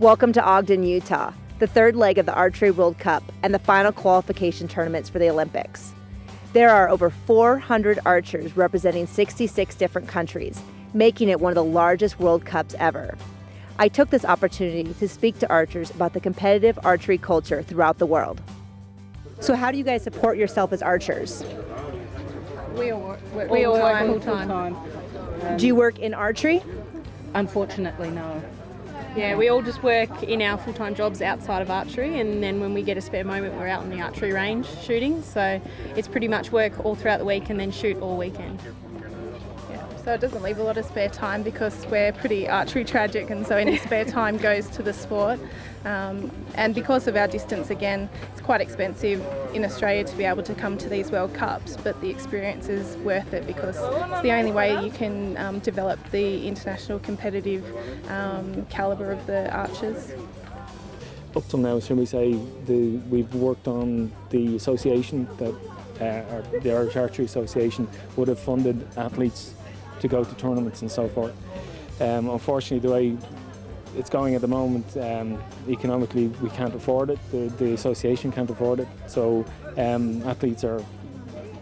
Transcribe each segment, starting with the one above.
Welcome to Ogden, Utah, the third leg of the Archery World Cup and the final qualification tournaments for the Olympics. There are over 400 archers representing 66 different countries, making it one of the largest World Cups ever. I took this opportunity to speak to archers about the competitive archery culture throughout the world. So, how do you guys support yourself as archers? We all work, work We all full work full time. Do you work in archery? Unfortunately, no. Yeah, we all just work in our full time jobs outside of archery, and then when we get a spare moment, we're out in the archery range shooting. So it's pretty much work all throughout the week and then shoot all weekend. So it doesn't leave a lot of spare time because we're pretty archery tragic, and so any spare time goes to the sport. Um, and because of our distance, again, it's quite expensive in Australia to be able to come to these World Cups, but the experience is worth it because it's the only way you can um, develop the international competitive um, calibre of the archers. up till now, shall we say, the, we've worked on the association that uh, the Irish Archery Association would have funded athletes to go to tournaments and so forth. Um, unfortunately, the way it's going at the moment, um, economically we can't afford it. The, the association can't afford it, so um, athletes are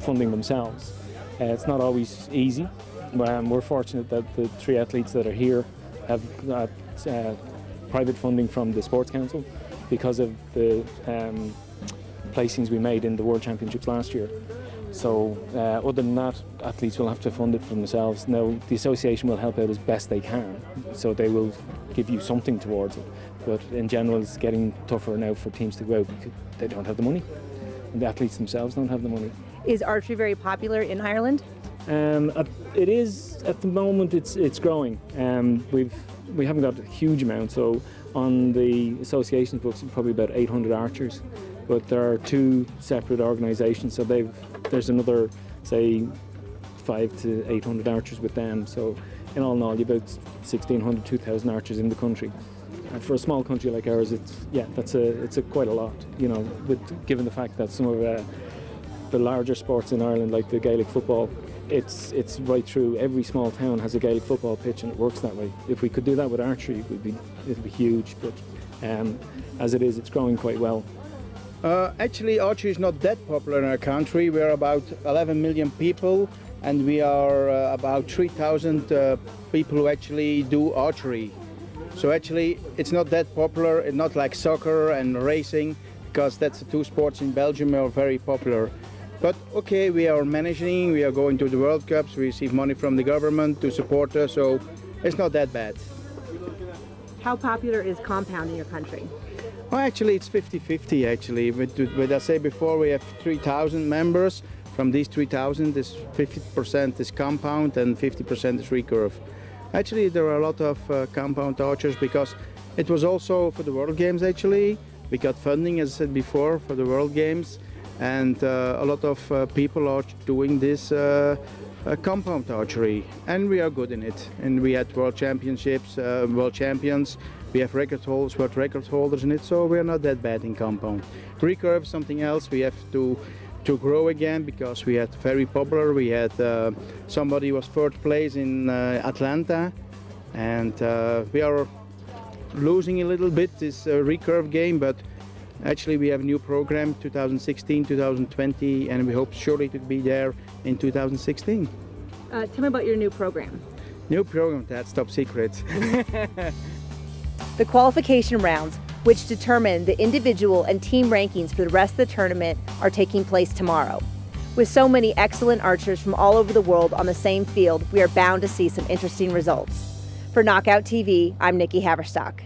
funding themselves. Uh, it's not always easy. Um, we're fortunate that the three athletes that are here have got uh, private funding from the Sports Council because of the um, placings we made in the World Championships last year. So, uh, other than that, athletes will have to fund it for themselves. Now, the association will help out as best they can, so they will give you something towards it. But in general, it's getting tougher now for teams to go out because they don't have the money, and the athletes themselves don't have the money. Is archery very popular in Ireland? Um, it is at the moment. It's it's growing. Um, we've we haven't got a huge amount. So on the association's books, probably about 800 archers, but there are two separate organisations. So they've there's another say five to 800 archers with them. So in all in all, you've about 1,600, 2,000 archers in the country. And for a small country like ours, it's yeah, that's a it's a quite a lot. You know, with given the fact that some of uh, the larger sports in Ireland, like the Gaelic football, it's it's right through every small town has a Gaelic football pitch, and it works that way. If we could do that with archery, it would be it'd be huge. But um, as it is, it's growing quite well. Uh, actually, archery is not that popular in our country. We're about 11 million people, and we are uh, about 3,000 uh, people who actually do archery. So actually, it's not that popular. It's not like soccer and racing, because that's the two sports in Belgium are very popular. But okay, we are managing. We are going to the World Cups. We receive money from the government to support us, so it's not that bad. How popular is compound in your country? Well, actually, it's 50-50 actually. But, I say before, we have 3,000 members. From these 3,000, this 50% is compound and 50% is recurve. Actually, there are a lot of uh, compound archers because it was also for the World Games actually. We got funding, as I said before, for the World Games. And uh, a lot of uh, people are doing this compound archery, and we are good in it. And we had world championships, uh, world champions. We have record holders, world record holders in it, so we are not that bad in compound. Recurve, something else. We have to to grow again because we had very popular. We had uh, somebody was third place in uh, Atlanta, and uh, we are losing a little bit this uh, recurve game, but actually we have a new program 2016 2020 and we hope surely to be there in 2016 Uh, tell me about your new program. new program that's top secret The qualification rounds, which determine the individual and team rankings for the rest of the tournament, are taking place tomorrow. With so many excellent archers from all over the world on the same field, we are bound to see some interesting results. For Knockout TV, I'm Nikki Haverstock.